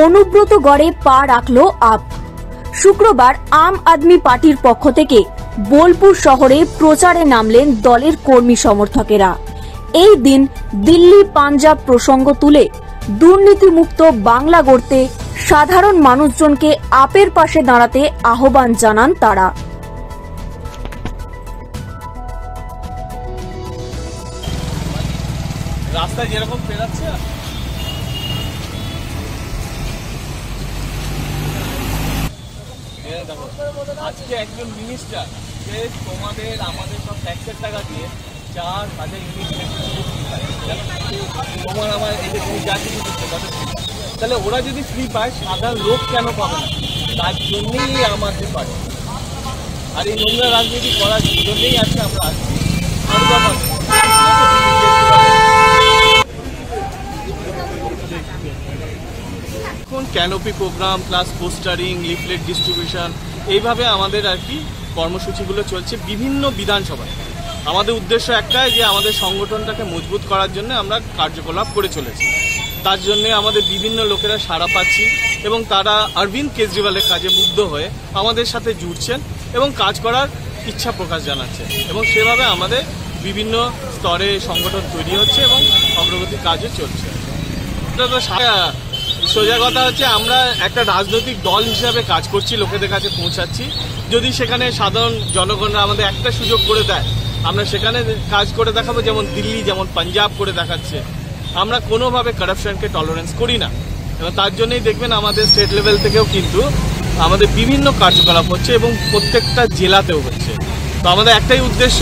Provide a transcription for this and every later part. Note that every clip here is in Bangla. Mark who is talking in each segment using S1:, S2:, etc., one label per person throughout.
S1: অনুব্রত গড়ে পা রাখল আপ। শুক্রবার আম আদমি পার্টির পক্ষ থেকে বোলপুর শহরে প্রচারে নামলেন দলের কর্মী সমর্থকেরা। এই দিন দিল্লি পাঞ্জাব প্রসঙ্গ তুলে দুর্নীতিমুক্ত বাংলা গড়তে সাধারণ মানুষজনকে আপের পাশে দাঁড়াতে আহ্বান জানান তারা।
S2: রাস্তায় যেরকম পেরাচ্ছে আজকে একজন মিনিস্টার যে তোমাদের, আমাদের সব ট্যাক্সের টাকা দিয়ে চার হাজার তোমার আমার এই তাহলে ওরা যদি ফ্রি পায়, সাধারণ লোক কেন পাবে তার জন্যই আমাদের পারে আর এই নোংরা রাজনীতি করার জন্যই আজকে আমরা আসছি। এখন canopy programme plus postering leaflet distribution এইভাবে আমাদের আর কি কর্মসূচিগুলো চলছে বিভিন্ন বিধানসভায়। আমাদের উদ্দেশ্য একটাই যে আমাদের সংগঠনটাকে মজবুত করার জন্য আমরা কার্যকলাপ করে চলেছি। তার জন্য আমাদের বিভিন্ন লোকেরা সাড়া পাচ্ছি এবং তারা অরবিন্দ কেজরিওয়ালের কাজে মুগ্ধ হয়ে আমাদের সাথে জুড়ছেন এবং কাজ করার ইচ্ছা প্রকাশ জানাচ্ছে এবং সেভাবে আমাদের বিভিন্ন স্তরে সংগঠন তৈরি হচ্ছে এবং অগ্রগতি কাজও চলছে। সোজা কথা হচ্ছে, আমরা একটা রাজনৈতিক দল হিসাবে কাজ করছি, লোকেদের কাছে পৌঁছাচ্ছি। যদি সেখানে সাধারণ জনগণরা আমাদের একটা সুযোগ করে দেয়, আমরা সেখানে কাজ করে দেখাবো, যেমন দিল্লি, যেমন পাঞ্জাব করে দেখাচ্ছে। আমরা কোনোভাবে কারাপশনকে টলারেন্স করি না। এবং তার জন্যই দেখবেন আমাদের স্টেট লেভেল থেকেও কিন্তু আমাদের বিভিন্ন কার্যকলাপ হচ্ছে এবং প্রত্যেকটা জেলাতেও হচ্ছে। তো আমাদের একটাই উদ্দেশ্য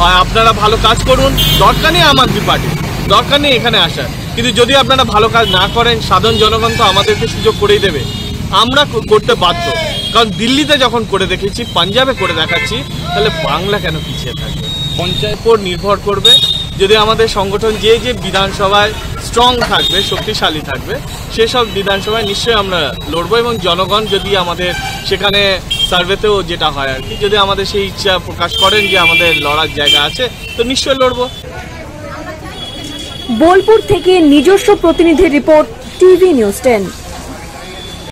S2: হয় আপনারা ভালো কাজ করুন। দরকার নেই আম আদমি পার্টি, দরকার নেই এখানে আসার। কিন্তু যদি আপনারা ভালো কাজ না করেন, সাধারণ জনগণ তো আমাদেরকে সুযোগ করেই দেবে। আমরা করতে বাধ্য। কারণ দিল্লিতে যখন করে দেখেছি, পাঞ্জাবে করে দেখাচ্ছি, তাহলে বাংলা কেন পিছিয়ে থাকবে? পঞ্চায়েত উপর নির্ভর করবে। যদি আমাদের সংগঠন যে যে বিধানসভায় স্ট্রং থাকবে, শক্তিশালী থাকবে, সেসব বিধানসভায় নিশ্চয়ই আমরা লড়বো এবং জনগণ যদি আমাদের সেখানে সার্ভেতেও যেটা হয় আর কি, যদি আমাদের সেই ইচ্ছা প্রকাশ করেন যে আমাদের লড়ার জায়গা আছে, তো নিশ্চয়ই লড়বো।
S1: বোলপুর থেকে নিজস্ব প্রতিনিধির রিপোর্ট টিভি নিউজ টেন।